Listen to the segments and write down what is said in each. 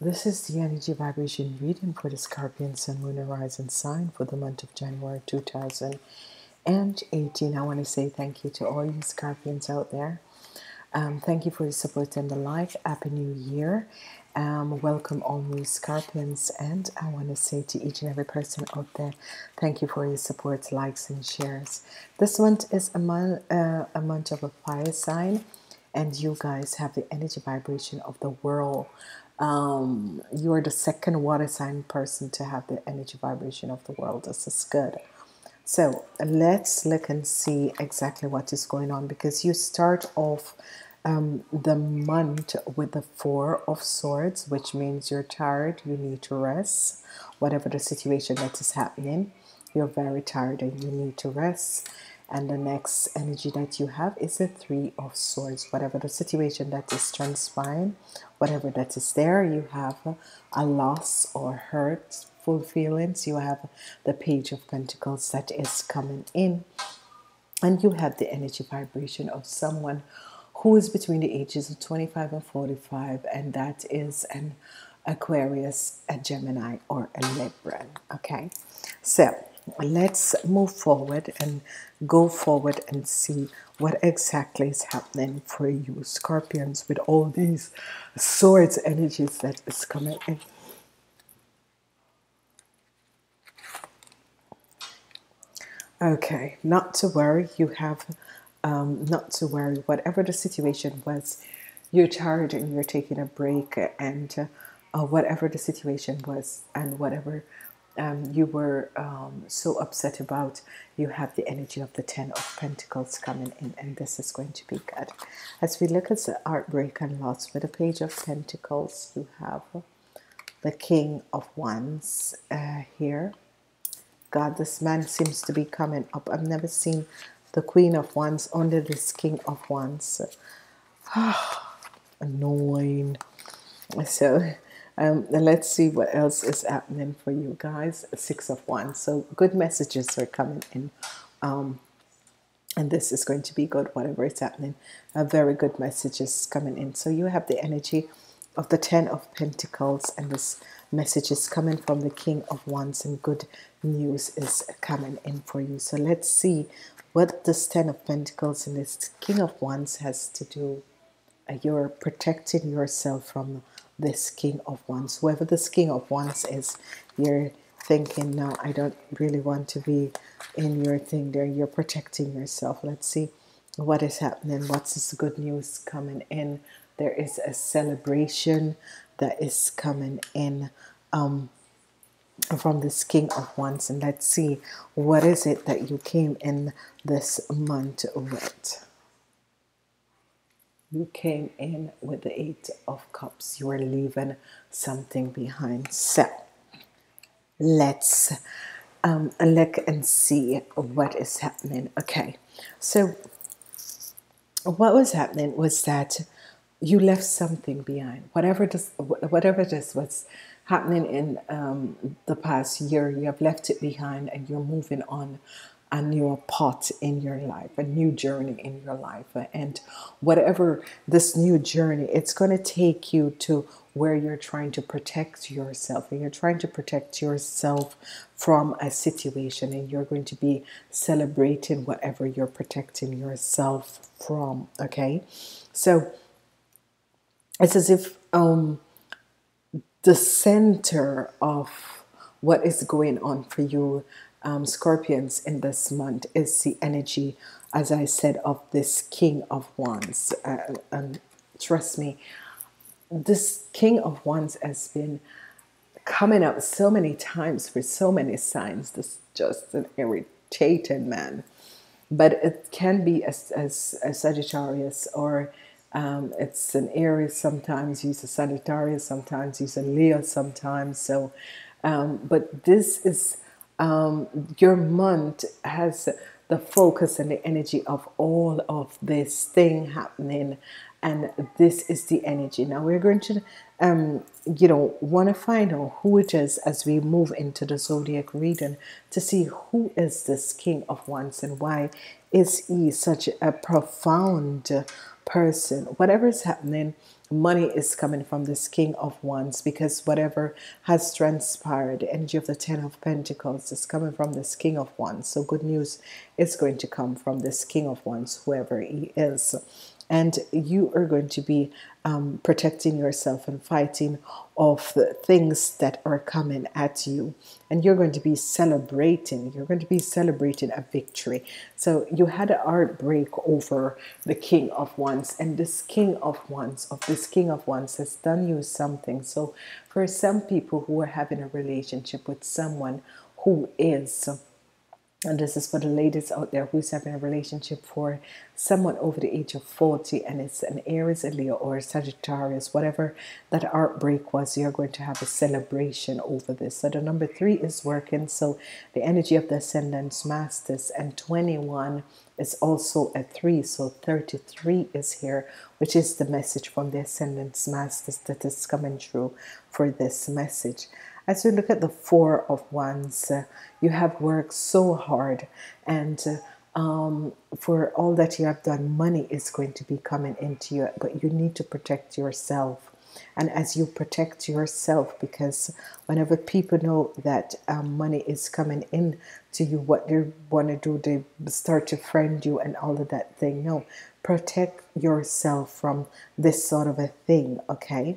This is the energy vibration reading for the Scorpion Sun Moon Horizon sign for the month of January 2018. I want to say thank you to all you Scorpions out there. Um, thank you for the support and the like. Happy New Year. Um, welcome all new Scorpions, and I want to say to each and every person out there, thank you for your support, likes, and shares. This month is a uh, a month of a fire sign and you guys have the energy vibration of the world. Um, you are the second water sign person to have the energy vibration of the world. This is good. So let's look and see exactly what is going on because you start off um, the month with the Four of Swords, which means you're tired, you need to rest, whatever the situation that is happening. You're very tired and you need to rest and the next energy that you have is the three of swords. Whatever the situation that is transpiring whatever that is there you have a loss or hurtful feelings you have the page of pentacles that is coming in. And you have the energy vibration of someone who is between the ages of 25 and 45 and that is an Aquarius a Gemini or a Libra. Okay? So let's move forward and go forward and see what exactly is happening for you scorpions with all these swords energies that is coming in. Okay not to worry. You have um, not to worry. Whatever the situation was you're tired and you're taking a break and uh, whatever the situation was and whatever um, you were um, so upset about, you have the energy of the Ten of Pentacles coming in, and this is going to be good. As we look at the heartbreak and loss with the Page of Pentacles, you have the King of Wands uh, here. God, this man seems to be coming up. I've never seen the Queen of Wands under this King of Wands. Annoying. So um, let's see what else is happening for you guys. Six of Wands. So good messages are coming in. Um, and this is going to be good, whatever is happening. A very good messages coming in. So you have the energy of the Ten of Pentacles, and this message is coming from the King of Wands, and good news is coming in for you. So let's see what this Ten of Pentacles and this King of Wands has to do. Uh, you're protecting yourself from this king of wands whoever this king of wands is you're thinking no I don't really want to be in your thing there. You're protecting yourself. Let's see what is happening. What's this good news coming in? There is a celebration that is coming in um, from this king of wands and let's see what is it that you came in this month with you came in with the Eight of Cups. You are leaving something behind. So let's um, look and see what is happening. Okay, so what was happening was that you left something behind. Whatever this, whatever this was happening in um, the past year, you have left it behind and you're moving on a new part in your life, a new journey in your life. And whatever this new journey, it's going to take you to where you're trying to protect yourself and you're trying to protect yourself from a situation and you're going to be celebrating whatever you're protecting yourself from okay so it's as if um the center of what is going on for you um, scorpions in this month is the energy, as I said, of this King of Wands. Uh, and trust me, this King of Wands has been coming up so many times for so many signs. This just an irritating man. But it can be as, as a Sagittarius or um, it's an Aries sometimes, he's a Sagittarius sometimes, he's a Leo sometimes. So, um, but this is um, your month has the focus and the energy of all of this thing happening and this is the energy. Now we're going to um, you know want to find out who it is as we move into the zodiac reading to see who is this king of wands and why is he such a profound person. Whatever is happening money is coming from this King of Wands because whatever has transpired, the energy of the Ten of Pentacles is coming from this King of Wands. So good news is going to come from this King of Wands, whoever he is and you are going to be um, protecting yourself and fighting off the things that are coming at you. And you're going to be celebrating. You're going to be celebrating a victory. So you had a heartbreak over the king of wands. And this king of wands of this king of wands has done you something. So for some people who are having a relationship with someone who is and this is for the ladies out there who's having a relationship for someone over the age of 40 and it's an Aries, a Leo or a Sagittarius whatever that heartbreak was you're going to have a celebration over this. So the number three is working. So the energy of the ascendants masters and 21 is also a three. So 33 is here which is the message from the ascendants masters that is coming through for this message as you look at the Four of Wands, uh, you have worked so hard, and uh, um, for all that you have done, money is going to be coming into you, but you need to protect yourself. And as you protect yourself, because whenever people know that um, money is coming in to you, what they want to do, they start to friend you and all of that thing. No, protect yourself from this sort of a thing, okay?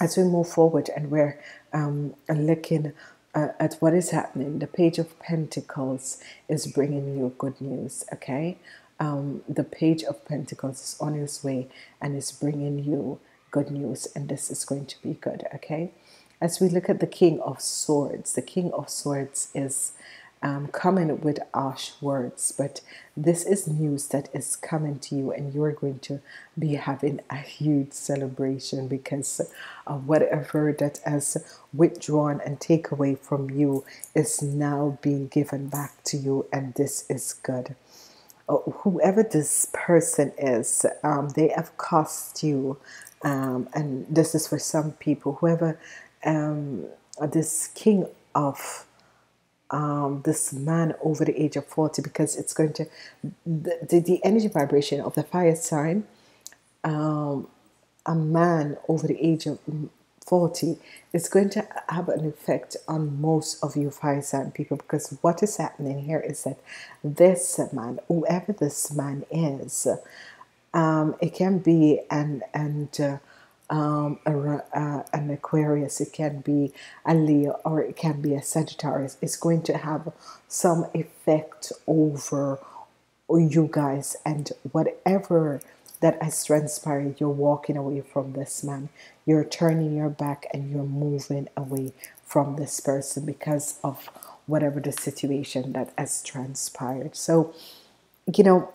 As we move forward and we're um, looking uh, at what is happening, the Page of Pentacles is bringing you good news, okay? Um, the Page of Pentacles is on its way and is bringing you good news, and this is going to be good, okay? As we look at the King of Swords, the King of Swords is um, coming with harsh words, but this is news that is coming to you, and you're going to be having a huge celebration because whatever that has withdrawn and take away from you is now being given back to you, and this is good. Oh, whoever this person is, um, they have cost you, um, and this is for some people. Whoever um, this king of um, this man over the age of 40 because it's going to the, the, the energy vibration of the fire sign um, a man over the age of 40 is going to have an effect on most of you fire sign people because what is happening here is that this man whoever this man is um, it can be an and uh, um, a, Aquarius, it can be a Leo, or it can be a Sagittarius. It's going to have some effect over you guys, and whatever that has transpired, you're walking away from this man. You're turning your back and you're moving away from this person because of whatever the situation that has transpired. So, you know,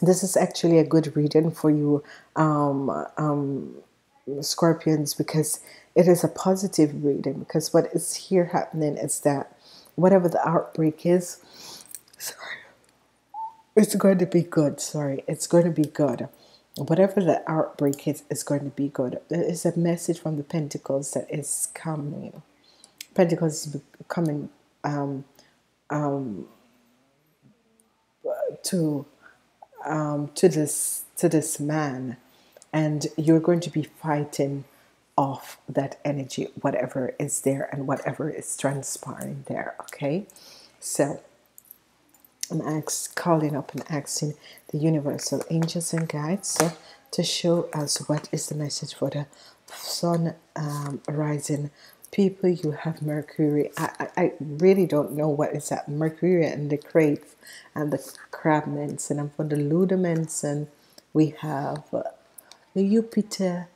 this is actually a good reading for you um, um, scorpions because it is a positive reading because what is here happening is that whatever the outbreak is sorry it's going to be good sorry it's going to be good. Whatever the outbreak is is going to be good. There is a message from the pentacles that is coming. Pentacles is coming um, um, to um, to this to this man and you're going to be fighting off that energy, whatever is there and whatever is transpiring there. Okay, so I'm calling up and asking the universal angels and guides so, to show us what is the message for the sun um, rising people you have mercury I, I, I, really don't know what is that mercury and the crave and the crabments and for the ludiments and we have uh, Jupiter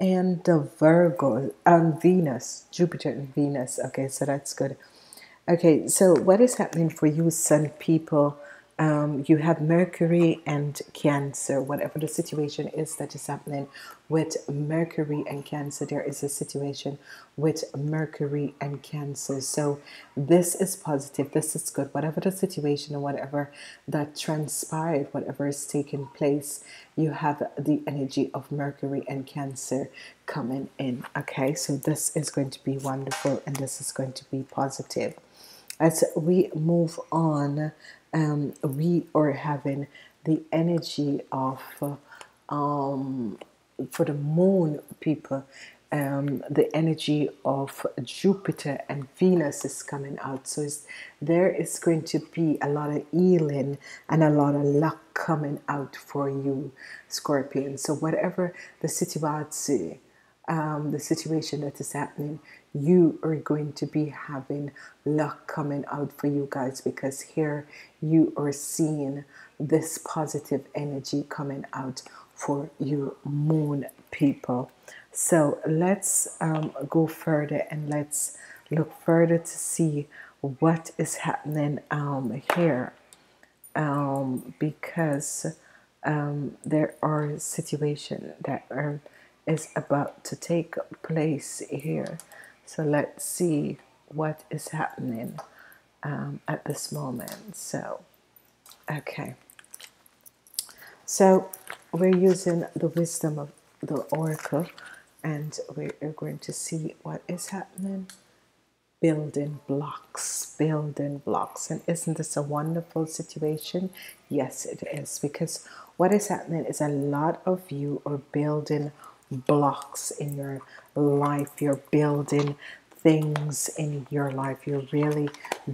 and the Virgo and Venus, Jupiter and Venus. Okay, so that's good. Okay, so what is happening for you, Sun people? Um, you have Mercury and Cancer, whatever the situation is that is happening with Mercury and Cancer, there is a situation with Mercury and Cancer. So, this is positive, this is good. Whatever the situation or whatever that transpired, whatever is taking place, you have the energy of Mercury and Cancer coming in. Okay, so this is going to be wonderful and this is going to be positive. As we move on, um, we are having the energy of um, for the moon people, um, the energy of Jupiter and Venus is coming out. So there is going to be a lot of healing and a lot of luck coming out for you, Scorpion. So whatever the situation, um, the situation that is happening, you are going to be having luck coming out for you guys because here you are seeing this positive energy coming out for you moon people. So let's um, go further and let's look further to see what is happening um, here um, because um, there are situations that are, is about to take place here. So let's see what is happening um, at this moment. So, okay. So we're using the wisdom of the oracle and we're going to see what is happening building blocks building blocks and isn't this a wonderful situation yes it is because what is happening is a lot of you are building blocks in your life. You're building things in your life. You're really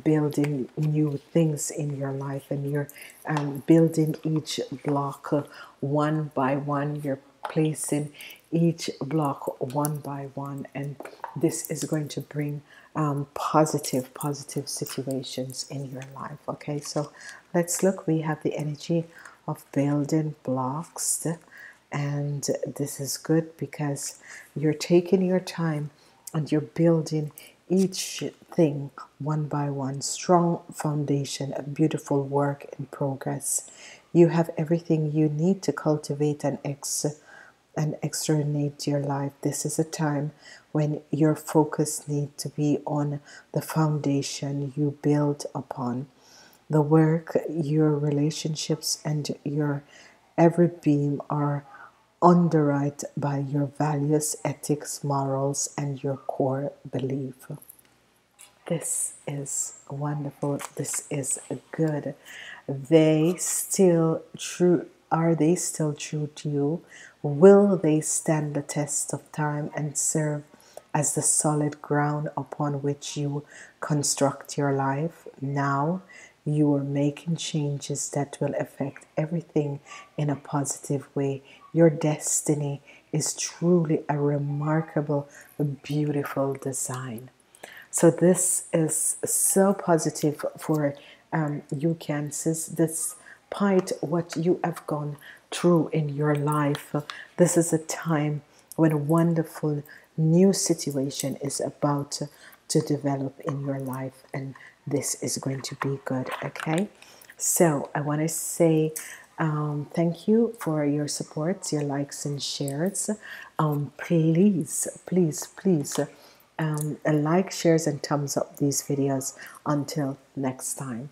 building new things in your life and you're um, building each block one by one. You're placing each block one by one and this is going to bring um, positive positive situations in your life okay? So let's look. We have the energy of building blocks and this is good because you're taking your time and you're building each thing one by one strong foundation a beautiful work in progress you have everything you need to cultivate an ex and externate your life. This is a time when your focus need to be on the foundation you build upon. The work, your relationships, and your every being are underwritten by your values, ethics, morals, and your core belief. This is wonderful. This is good. They still true are they still true to you? Will they stand the test of time and serve as the solid ground upon which you construct your life? Now you are making changes that will affect everything in a positive way. Your destiny is truly a remarkable, beautiful design. So, this is so positive for um, you, Cancers. This despite what you have gone through in your life, this is a time when a wonderful new situation is about to develop in your life, and this is going to be good. Okay, so I want to say um, thank you for your support, your likes and shares. Um, please, please, please. Um, like, shares, and thumbs up these videos. Until next time.